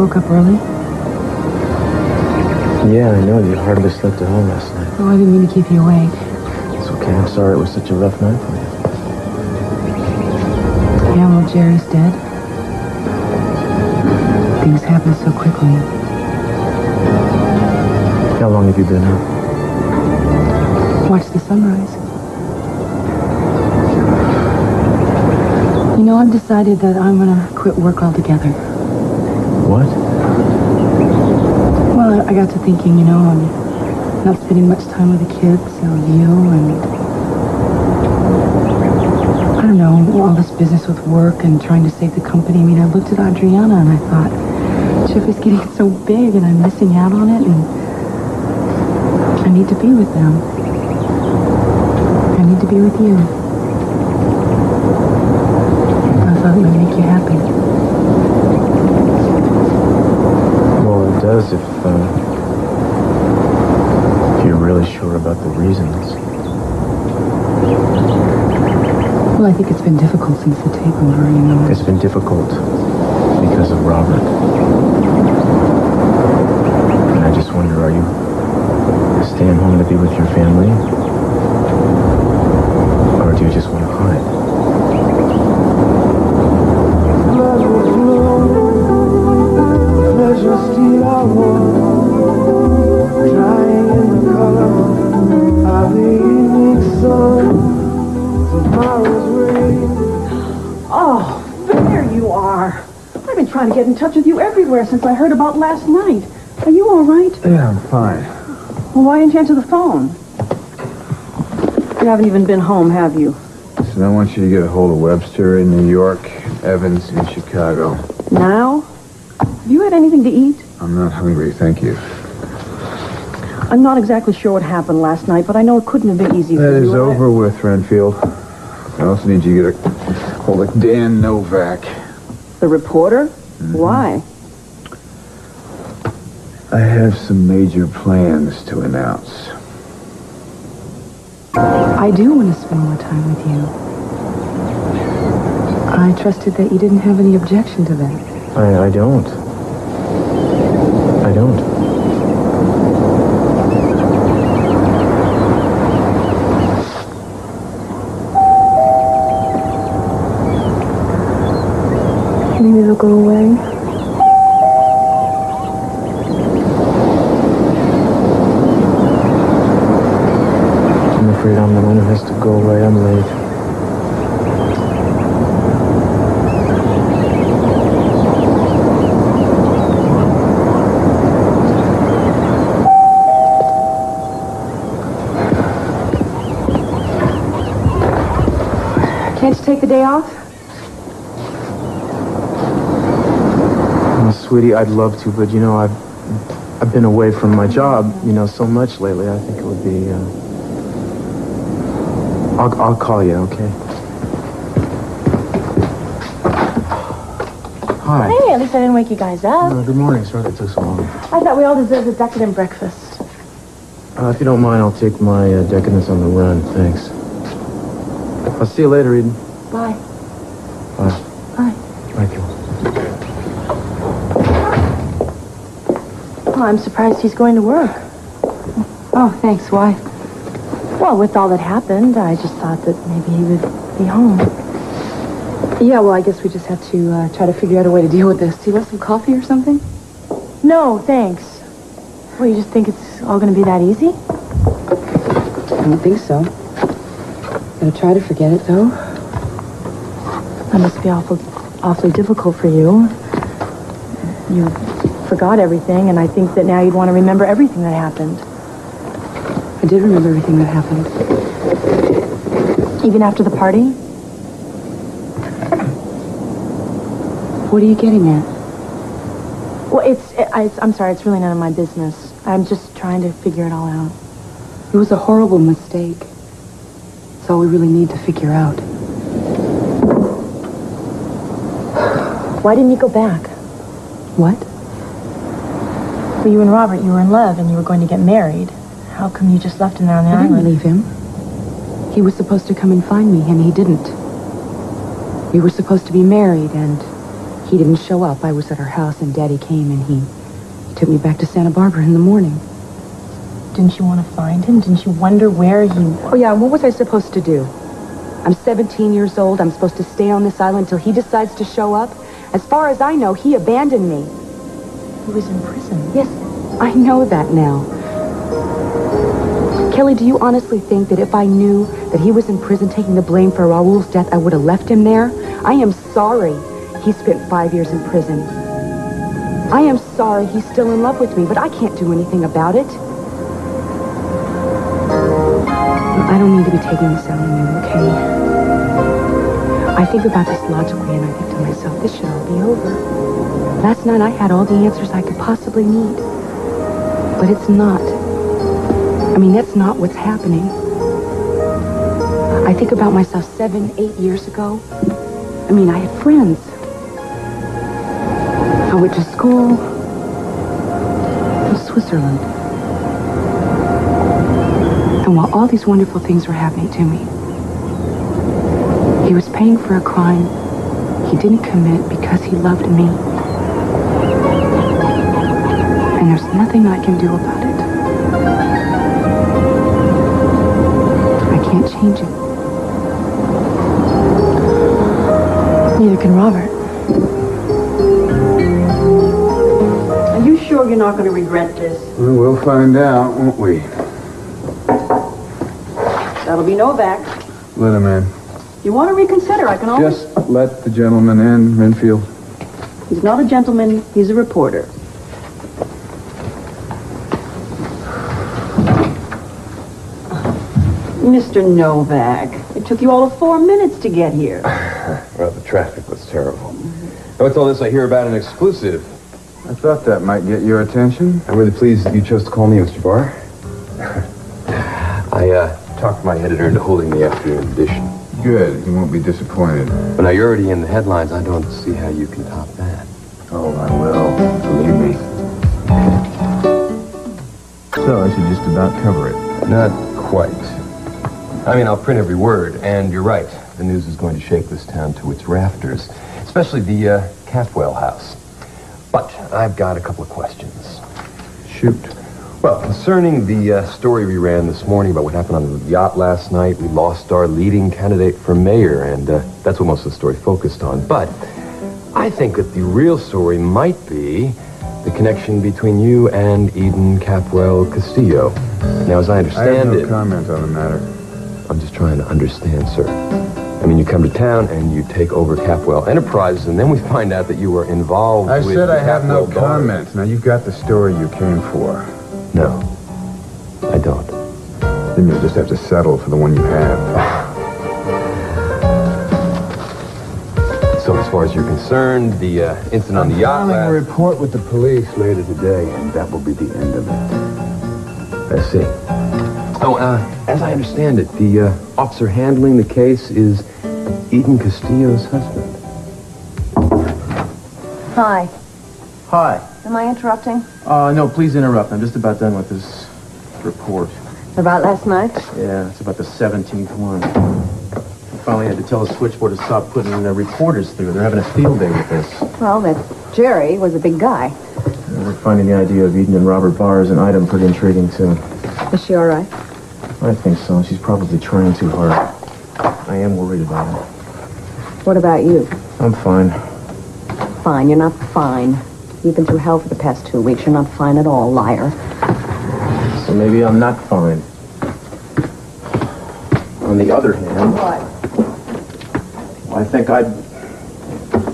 woke up early? Yeah, I know. You hardly slept at all last night. Oh, I didn't mean to keep you awake. It's okay. I'm sorry it was such a rough night for you. Yeah, well, Jerry's dead. Things happen so quickly. How long have you been up? Watch the sunrise. You know, I've decided that I'm gonna quit work altogether. What? Well, I got to thinking, you know, I'm not spending much time with the kids, or you, and I don't know, all this business with work and trying to save the company. I mean, I looked at Adriana and I thought, Jeff is getting so big and I'm missing out on it, and I need to be with them. I need to be with you. I thought it would make you happy. Well, it if you're really sure about the reasons. Well, I think it's been difficult since the takeover, you know. It's been difficult because of Robert. And I just wonder, are you staying home to be with your family? Or do you just want to hide? Trying to get in touch with you everywhere since I heard about last night. Are you all right? Yeah, I'm fine. Well, why didn't you answer the phone? You haven't even been home, have you? Listen, I want you to get a hold of Webster in New York, Evans in Chicago. Now? Have you had anything to eat? I'm not hungry, thank you. I'm not exactly sure what happened last night, but I know it couldn't have been easy for That is I- over with, Renfield. I also need you to get a hold of Dan Novak. The reporter? Mm-hmm. Why? I have some major plans to announce. I do want to spend more time with you. I trusted that you didn't have any objection to that. I, I don't. I don't. They'll go away. I'm afraid I'm the one who has to go away. I'm late. Can't you take the day off? Well, sweetie, I'd love to, but you know, I've I've been away from my job, you know, so much lately. I think it would be. Uh... I'll I'll call you, okay? Hi. Hey, at least I didn't wake you guys up. Good morning. Sorry that took so long. I thought we all deserved a decadent breakfast. Uh, if you don't mind, I'll take my uh, decadence on the run. Thanks. I'll see you later, Eden. Bye. Bye. Thank you. I'm surprised he's going to work. Oh, thanks. Why? Well, with all that happened, I just thought that maybe he would be home. Yeah, well, I guess we just have to uh, try to figure out a way to deal with this. Do you want some coffee or something? No, thanks. Well, you just think it's all going to be that easy? I don't think so. Gonna try to forget it, though. That must be awful, awfully difficult for you. You forgot everything, and I think that now you'd want to remember everything that happened. I did remember everything that happened. Even after the party? What are you getting at? Well, it's, it, I, it's, I'm sorry, it's really none of my business. I'm just trying to figure it all out. It was a horrible mistake. It's all we really need to figure out. Why didn't you go back? What? Well, you and Robert, you were in love and you were going to get married. How come you just left him there on the I didn't leave him. He was supposed to come and find me, and he didn't. We were supposed to be married, and he didn't show up. I was at our house, and Daddy came, and he took me back to Santa Barbara in the morning. Didn't you want to find him? Didn't you wonder where he Oh, yeah, what was I supposed to do? I'm 17 years old. I'm supposed to stay on this island till he decides to show up. As far as I know, he abandoned me. He was in prison. Yes, I know that now. Kelly, do you honestly think that if I knew that he was in prison taking the blame for Raul's death, I would have left him there? I am sorry he spent five years in prison. I am sorry he's still in love with me, but I can't do anything about it. I don't need to be taking this out on you, okay? I think about this logically and I think to myself, this should all be over. Last night I had all the answers I could possibly need. But it's not. I mean, that's not what's happening. I think about myself seven, eight years ago. I mean, I had friends. I went to school in Switzerland. And while all these wonderful things were happening to me, he was paying for a crime he didn't commit because he loved me. And there's nothing I can do about it. I can't change it. Neither can Robert. Are you sure you're not going to regret this? Well, we'll find out, won't we? That'll be Novak. Let him in. You want to reconsider? I can always... Just let the gentleman in, Renfield. He's not a gentleman. He's a reporter. Mr. Novak, it took you all of four minutes to get here. Well, the traffic was terrible. What's all this I hear about an exclusive? I thought that might get your attention. I'm really pleased that you chose to call me, Mr. Barr. I, uh, talked my editor into holding the afternoon edition. Good. He won't be disappointed. But now you're already in the headlines. I don't see how you can top that. Oh, I will. Believe me. So I should just about cover it. Not quite. I mean, I'll print every word, and you're right. The news is going to shake this town to its rafters, especially the uh, Capwell house. But I've got a couple of questions. Shoot. Well, concerning the uh, story we ran this morning about what happened on the yacht last night, we lost our leading candidate for mayor, and uh, that's what most of the story focused on. But I think that the real story might be the connection between you and Eden Capwell Castillo. Now, as I understand I have no it, comment on the matter. I'm just trying to understand, sir. I mean, you come to town and you take over Capwell Enterprises, and then we find out that you were involved I said I have no daughter. comment. Now, you've got the story you came for. No, I don't. Then you'll just have to settle for the one you have. So as far as you're concerned, the uh, incident on the yacht I'm Filing a report with the police later today, and that will be the end of it. I see. Oh, uh, as I understand it, the uh, officer handling the case is Eden Castillo's husband. Hi. Hi. Am I interrupting? Uh, no, please interrupt. I'm just about done with this report. About last night? Yeah, it's about the 17th one. I finally had to tell the switchboard to stop putting the reporters through. They're having a field day with this. Well, that Jerry was a big guy. We're finding the idea of Eden and Robert Barr as an item pretty intriguing, too. Is she all right? I think so. She's probably trying too hard. I am worried about her. What about you? I'm fine. Fine. You're not fine. You've been through hell for the past two weeks. You're not fine at all, liar. So maybe I'm not fine. On the other hand, What? I think I'd...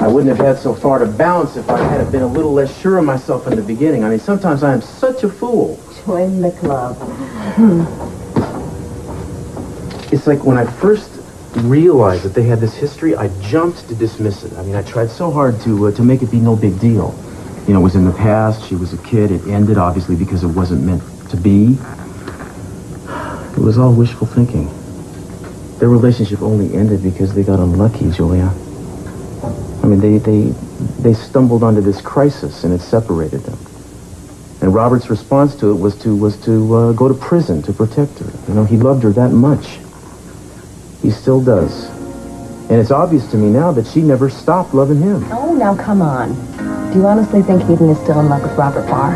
I wouldn't have had so far to bounce if I had been a little less sure of myself in the beginning. I mean, sometimes I am such a fool. Join the club. It's like when I first realized that they had this history, I jumped to dismiss it. I mean, I tried so hard to uh, to make it be no big deal. You know, it was in the past. She was a kid. It ended, obviously, because it wasn't meant to be. It was all wishful thinking. Their relationship only ended because they got unlucky, Julia. I mean, they they they stumbled onto this crisis, and it separated them. And Robert's response to it was to was to uh, go to prison to protect her. You know, he loved her that much. He still does. And it's obvious to me now that she never stopped loving him. Oh, now come on. Do you honestly think Eden is still in love with Robert Barr?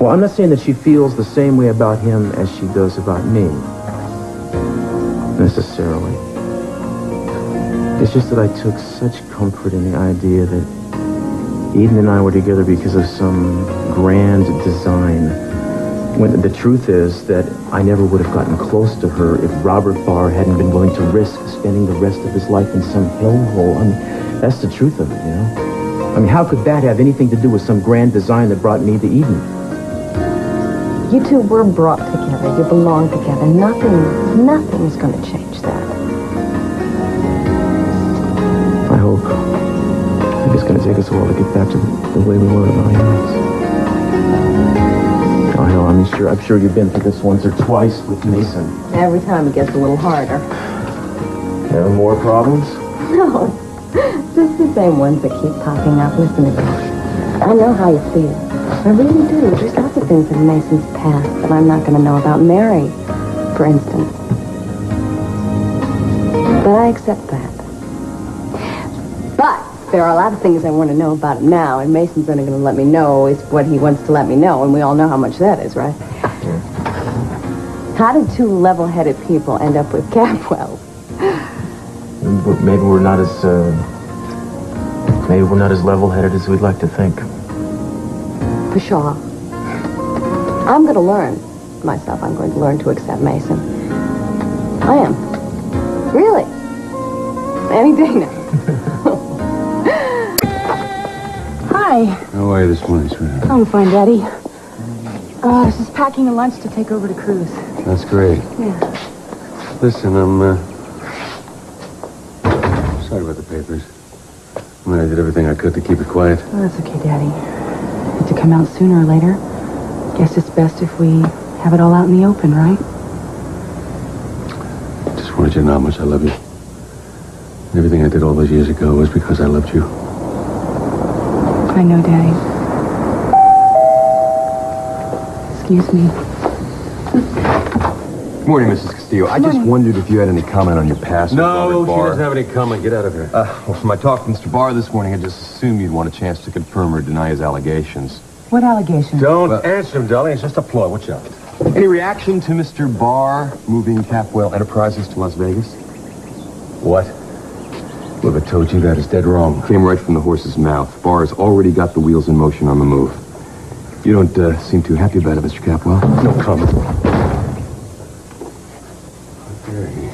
Well, I'm not saying that she feels the same way about him as she does about me. Necessarily. It's just that I took such comfort in the idea that Eden and I were together because of some grand design. When the truth is that I never would have gotten close to her if Robert Barr hadn't been willing to risk spending the rest of his life in some hellhole. I mean, that's the truth of it, you know? I mean, how could that have anything to do with some grand design that brought me to Eden? You two were brought together. You belong together. Nothing, nothing is going to change that. I hope. I think it's going to take us a while to get back to the, the way we were at nine months. Oh, hell, I'm sure, I'm sure you've been through this once or twice with Mason. Every time it gets a little harder. Have more problems? No, just the same ones that keep popping up. Listen to me. I know how you feel. I really do. There's lots of things in Mason's past that I'm not going to know about. Mary, for instance. But I accept that. There are a lot of things I want to know about him now, and Mason's only going to let me know is what he wants to let me know, and we all know how much that is, right? How did two level-headed people end up with Capwell? Maybe we're not as, uh, maybe we're not as level-headed as we'd like to think. Pshaw. I'm going to learn myself. I'm going to learn to accept Mason. I am. Really. Any day now. Hi. How are you this morning, sweetheart? I'm fine, Daddy. Uh, I was just packing a lunch to take over to Cruz. That's great. Yeah. Listen, I'm, uh... Sorry about the papers. I mean, I did everything I could to keep it quiet. Oh, that's okay, Daddy. Had to come out sooner or later. Guess it's best if we have it all out in the open, right? Just wanted you to know how much I love you. Everything I did all those years ago was because I loved you. I know, Daddy. Excuse me. Good morning, Mrs. Castillo. I just wondered if you had any comment on your past with No, she doesn't have any comment. Get out of here. Uh, well, from my talk with Mr. Barr this morning, I just assumed you'd want a chance to confirm or deny his allegations. What allegations? Don't Well- answer him, darling. It's just a ploy. Watch out. Any reaction to Mr. Barr moving Capwell Enterprises to Las Vegas? What? Whoever told you that is dead wrong. Came right from the horse's mouth. Barr has already got the wheels in motion on the move. You don't uh, seem too happy about it, Mr. Capwell. No comment. How dare he?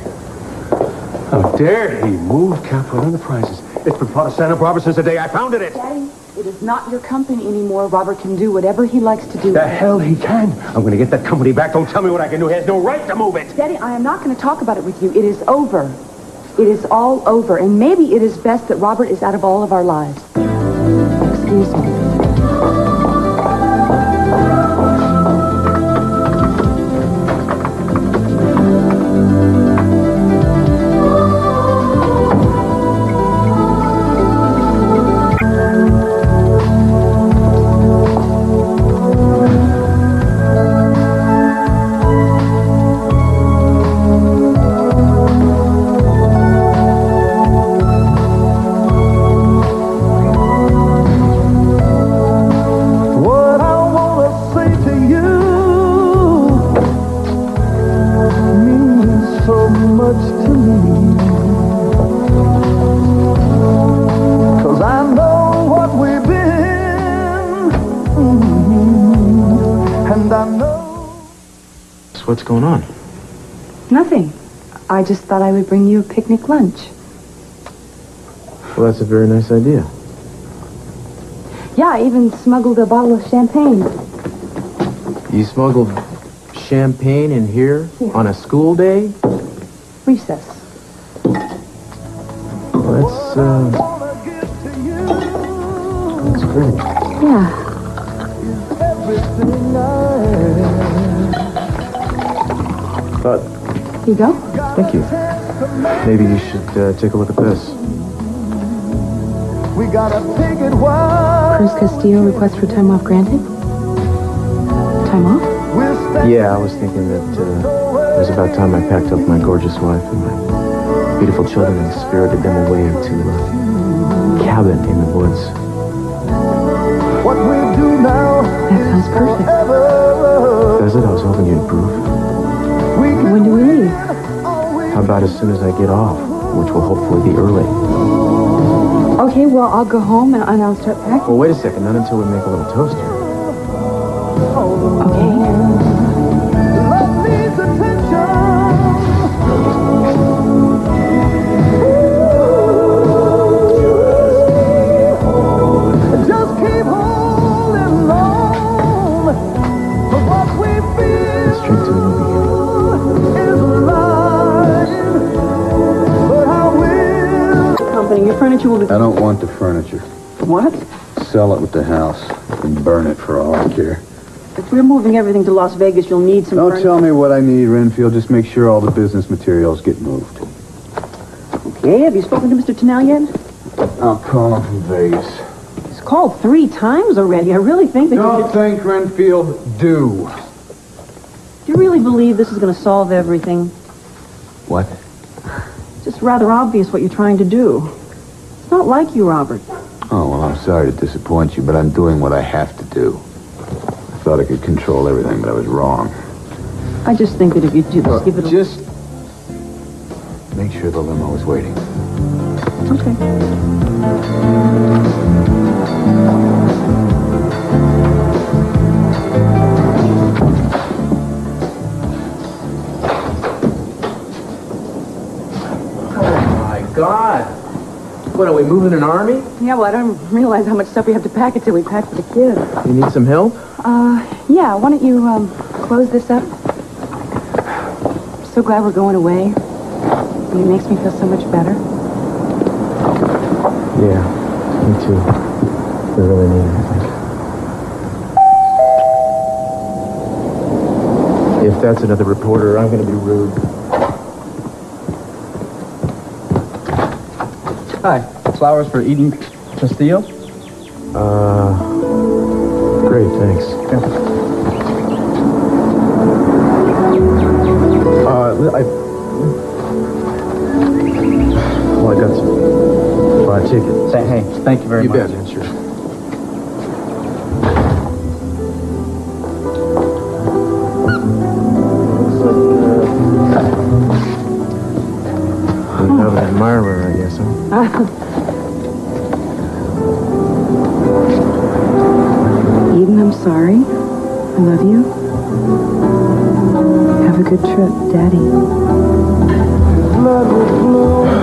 How dare he move Capwell Enterprises? It's been part of Santa Barbara since the day I founded it. Daddy, it is not your company anymore. Robert can do whatever he likes to do. The hell he can. I'm going to get that company back. Don't tell me what I can do. He has no right to move it. Daddy, I am not going to talk about it with you. It is over. It is all over. And maybe it is best that Robert is out of all of our lives. Excuse me. What's going on? Nothing. I just thought I would bring you a picnic lunch. Well, that's a very nice idea. Yeah, I even smuggled a bottle of champagne. You smuggled champagne in here on a school day? Recess. Well, that's, uh, Wanna give to you that's great. Yeah. But, Here you go. thank you. Maybe you should uh, take a look at this. We gotta take it wild. Cruz Castillo request for time off granted? Time off? Yeah, I was thinking that uh, it was about time I packed up my gorgeous wife and my beautiful children and spirited them away to a cabin in the woods. What we do now That sounds perfect. ever. Does it? I was hoping you'd approve. When do we leave? How about as soon as I get off, which will hopefully be early? Okay, well, I'll go home and, and I'll start packing. Well, wait a second. Not until we make a little toast here. Okay. love needs Company, your furniture will be... I don't want the furniture. What? Sell it with the house and burn it for all I care. If we're moving everything to Las Vegas, you'll need some Don't furniture. tell me what I need, Renfield. Just make sure all the business materials get moved. Okay, have you spoken to Mr. Tennell yet? I'll call him from Vegas. He's called three times already. I really think that you Don't should... think Renfield do. Do you really believe this is going to solve everything? What? It's just rather obvious what you're trying to do. It's not like you, Robert. Oh, well, I'm sorry to disappoint you, but I'm doing what I have to do. I thought I could control everything, but I was wrong. I just think that if you do this, give it a... Just make sure the limo is waiting. Okay. Oh, my God. What, are we moving an army? Yeah, well, I don't realize how much stuff we have to pack until we pack for the kids. You need some help? Uh, yeah, why don't you, um, close this up? So glad we're going away. It makes me feel so much better. Yeah, me too. We really need it, I think. If that's another reporter, I'm going to be rude. Hi. Flowers for Eden Castillo? Uh, great, thanks. Uh, I... Well, I got some fried chicken. Say, hey, thank you very You much. bet, sure. Love you. Have a good trip, Daddy.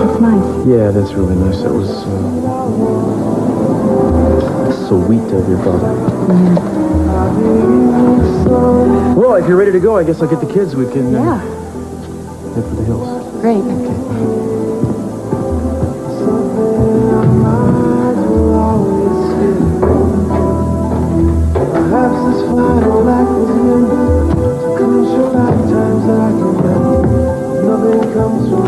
It's nice. Yeah, that's really nice. That was uh, sweet of your brother. Well, if you're ready to go, I guess I'll get the kids. We can uh, Yeah, head for the hills. great. comes from